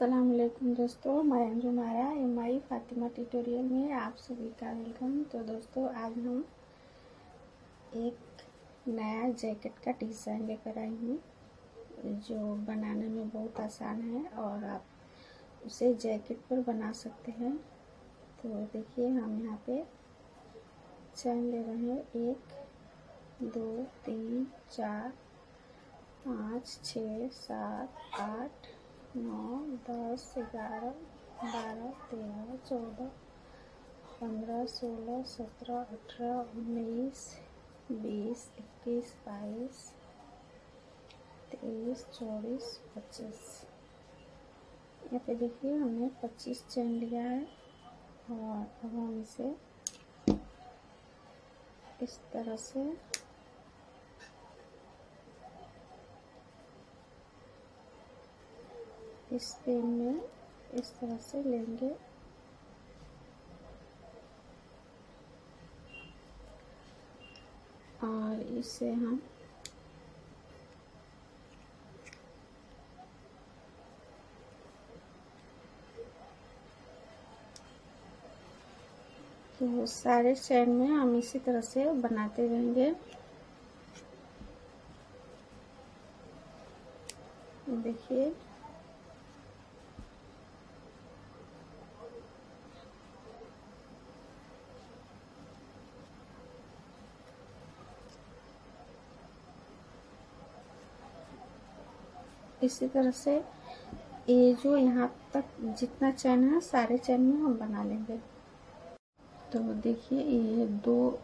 वालेकुम दोस्तों, मैं अंजू मारा एम आई फातिमा ट्यूटोरियल में आप सभी का वेलकम तो दोस्तों, आज हम एक नया जैकेट का डिज़ाइन लेकर आई हूँ, जो बनाने में बहुत आसान है और आप उसे जैकेट पर बना सकते हैं। तो देखिए, हम यहाँ पे चैन ले रहे हैं। एक, दो, तीन, चार, पाँच, छः, सात, आठ नौ, दस, ग्यारह, बारह, तेरह, चौदह, पंद्रह, सोलह, सत्रह, अठारह, उन्नीस, बीस, इक्कीस, बाईस, तेईस, चौबीस, पच्चीस। यहाँ पे देखिए, हमने पच्चीस चैन लिया है और अब हम इसे इस तरह से इस पेन में इस तरह से लेंगे। और इसे हम तो सारे चैन में हम इसी तरह से बनाते रहेंगे। देखिए। इसी तरह से ये जो यहाँ तक जितना चैन है, सारे चैन में हम बना लेंगे। तो देखिए, ये दो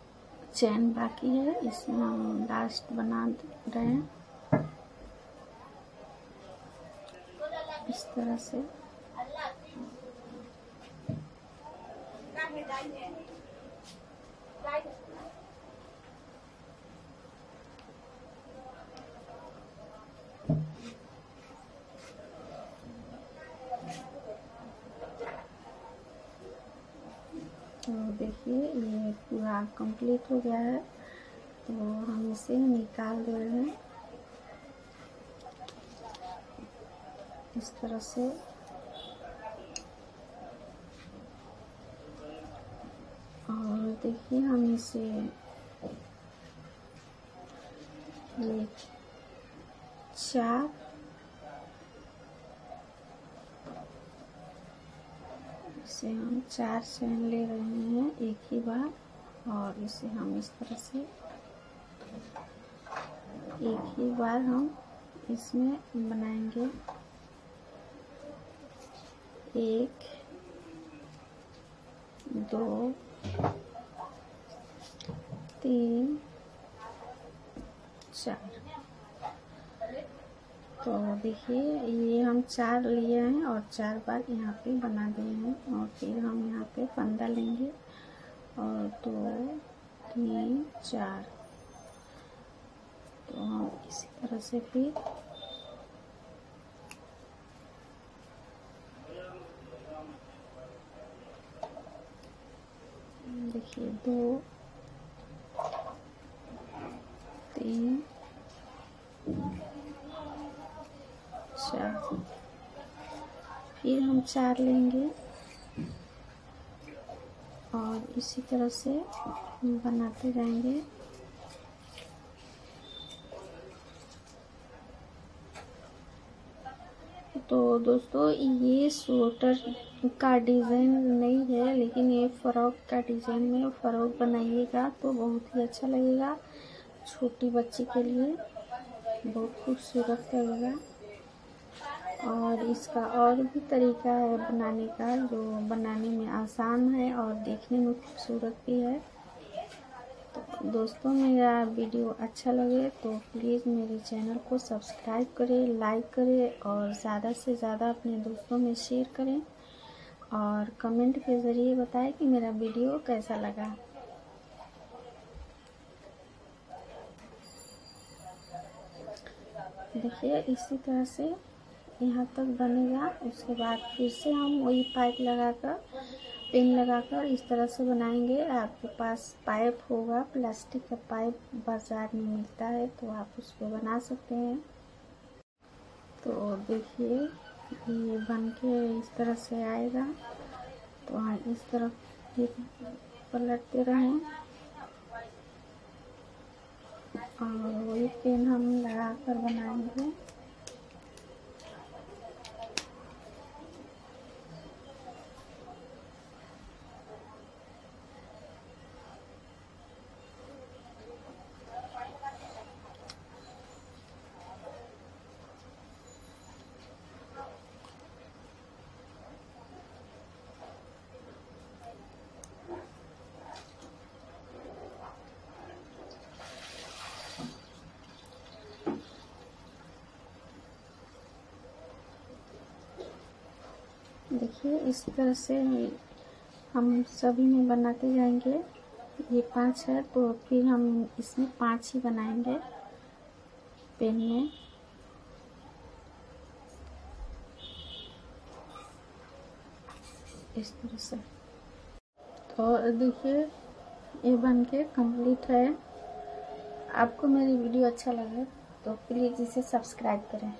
चैन बाकी है। इसमें हम लास्ट बना रहे हैं। इस तरह से। देखिए, ये पूरा कंप्लीट हो गया है। तो हम इसे निकाल दे रहे हैं। इस तरह से। और देखिए, हम इसे ये चार इसे हम चार चैन ले रहे हैं एक ही बार, और इसे हम इस तरह से एक ही बार हम इसमें बनाएँगे। एक, दो, तीन, चार। तो देखिए, ये हम चार लिए हैं और चार बार यहाँ पे बना दिए हैं और फिर हम यहाँ पे पंद्रह लेंगे। और दो, तीन, चार। तो हम इसी तरह से फिर देखिए, दो तीन चार फिर हम चार लेंगे। और इसी तरह से हम बनाते रहेंगे तो दोस्तों, ये स्वेटर का डिज़ाइन नहीं है, लेकिन ये फ़्रॉक का डिज़ाइन में फ़्रॉक बनाइएगा तो बहुत ही अच्छा लगेगा, छोटी बच्ची के लिए। बहुत खूबसूरत लगेगा। और इसका और भी तरीका है बनाने का, जो बनाने में आसान है और देखने में खूबसूरत भी है। तो दोस्तों, मेरा वीडियो अच्छा लगे तो प्लीज़ मेरे चैनल को सब्सक्राइब करें, लाइक करें और ज़्यादा से ज़्यादा अपने दोस्तों में शेयर करें और कमेंट के ज़रिए बताएँ कि मेरा वीडियो कैसा लगा। देखिए, इसी तरह से यहाँ तक बनेगा। उसके बाद फिर से हम वही पाइप लगाकर, पेन लगाकर इस तरह से बनाएँगे। आपके पास पाइप होगा, प्लास्टिक का पाइप बाज़ार में मिलता है तो आप उस पर बना सकते हैं। तो देखिए, ये बन के इस तरह से आएगा। तो हम इस तरफ़ पलटते रहें। और वही पेन हम लगा कर बनाएँगे। देखिए, इस तरह से हम सभी में बनाते जाएँगे। ये पाँच है तो फिर हम इसमें पाँच ही बनाएँगे। पेन में इस तरह से। तो देखिए, ये बन के कंप्लीट है। आपको मेरी वीडियो अच्छा लगे तो प्लीज़ इसे सब्सक्राइब करें।